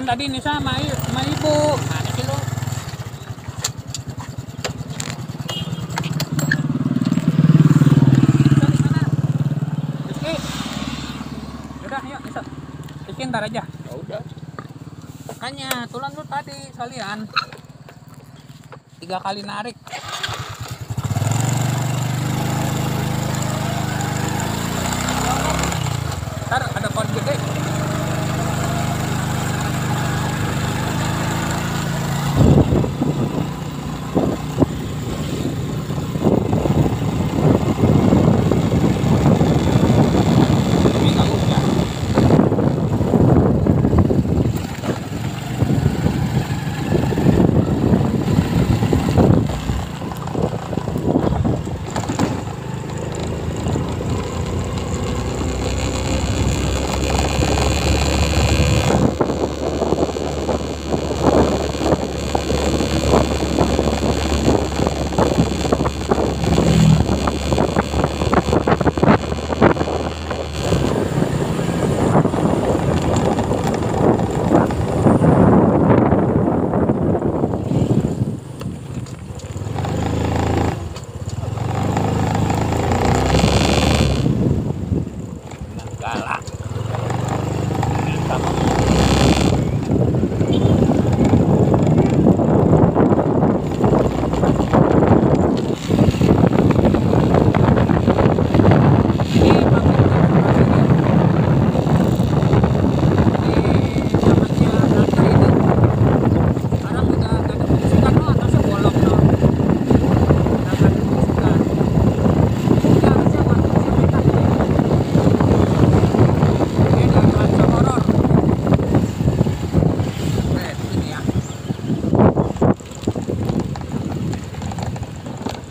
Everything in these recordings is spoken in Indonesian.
Kalian tadi ini sama, sama ibu. Mana sih. Rizky. Yaudah, yuk. Rizky ntar aja. Ya udah. Makanya, tulang lu tadi sekalian. Tiga kali narik. Ntar ada pohon gede. Ini nggak hujan. Galak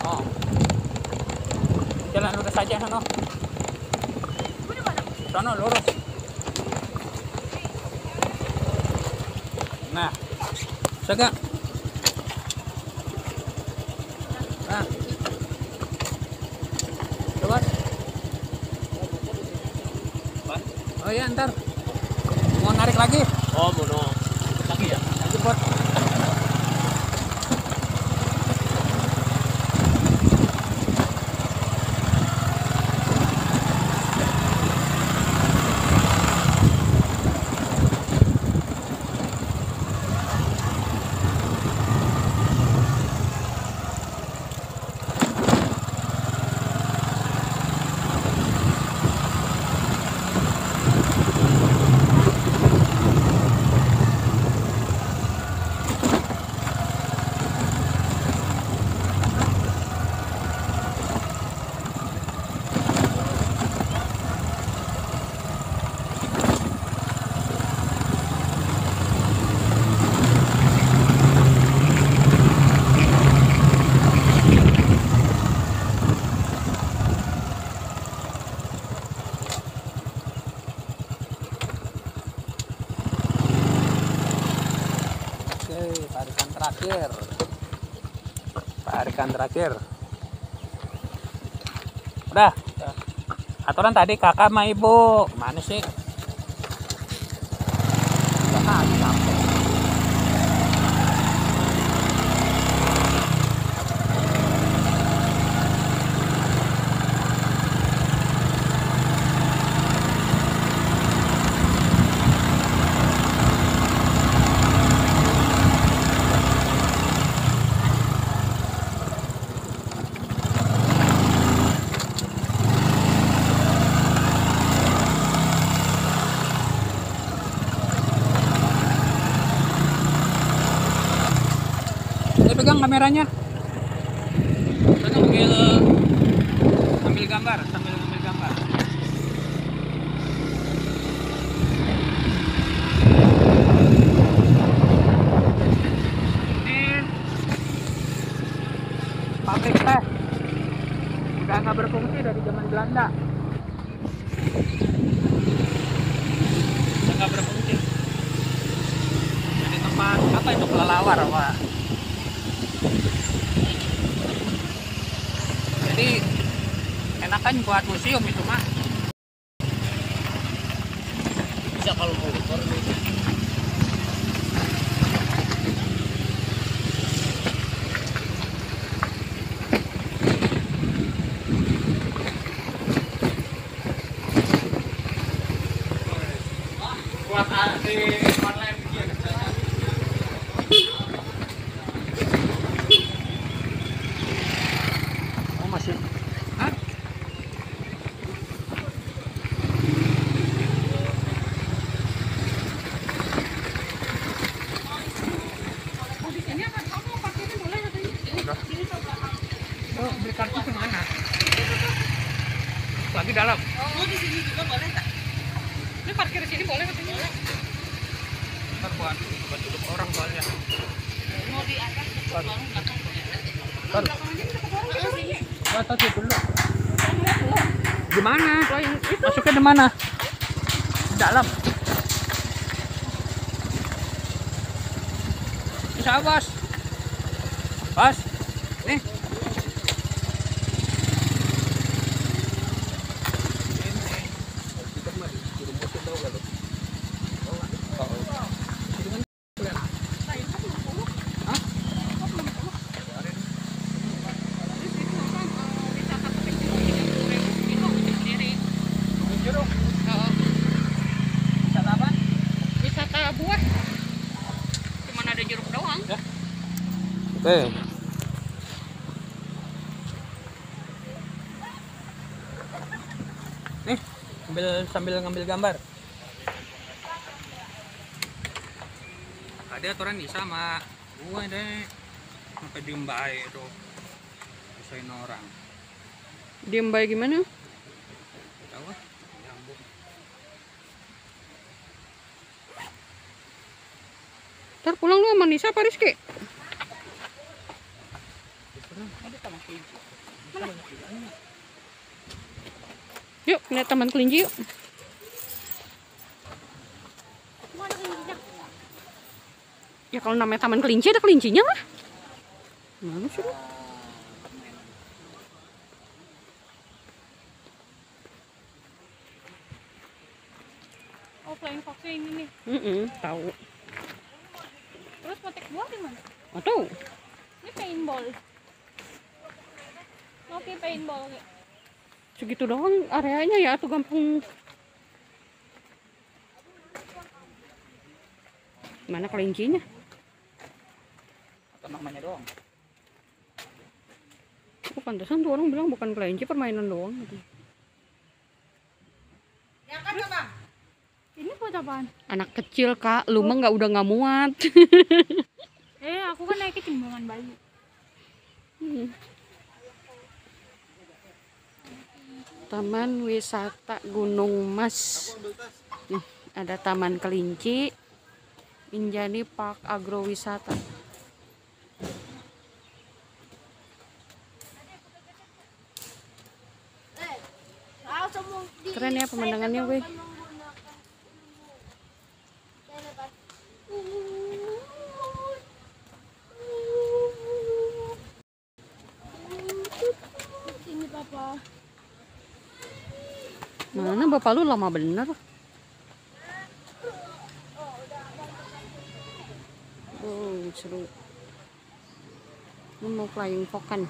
Oh. Jalan lurus aja sono. Sono lurus. Nah. Saga. Nah. Coba. Oh iya ntar. Mau narik lagi? Oh, mono. Lagi ya? Oke, Udah. Aturan tadi kakak sama ibu. Mana sih? Udah kali sampai. Ini pegang kameranya. Sana ambil ambil gambar, sambil ambil gambar. Ini pabrik teh udah nggak berfungsi dari zaman Belanda. Udah nggak berfungsi. Jadi tempat apa itu kelelawar pak? jadi enak kan buat museum itu mah bisa kalau mau motor kuat asik tadi dulu. Di mana? Masuknya di mana? Dalam. Bisa bos. Bos. Nih. Jeruk. Bisa apa? Wisata buah. Cuman ada jeruk doang. Oke. Nih, sambil sambil ngambil gambar. Ada aturan bisa sama gua deh. Sampai diem baik tuh. Usain orang. Diem baik gimana? Tahu? ah? Ntar pulang lu sama Nisa Yuk, lihat taman kelinci yuk. Ya kalau namanya taman kelinci ada kelincinya lah. Mana sih lu? Oh, flying fox ini nih. Mm tahu. Terus petik buah di mana? Atau Ini paintball. Oke, paintball. Segitu doang areanya ya tuh gampang. Mana kelincinya? Atau namanya doang. Oh, pantesan tuh orang bilang bukan kelinci permainan doang. gitu. Ini buat apaan? Anak kecil kak, lu mah nggak udah nggak muat. Eh, aku kan naik timbangan bayi. Taman Wisata Gunung Mas. Nih, ada Taman Kelinci. Injani Park Agrowisata. Keren ya pemandangannya, weh. Ini. Mana bapak lu lama bener. Oh, seru. Ini mau flying fox kan.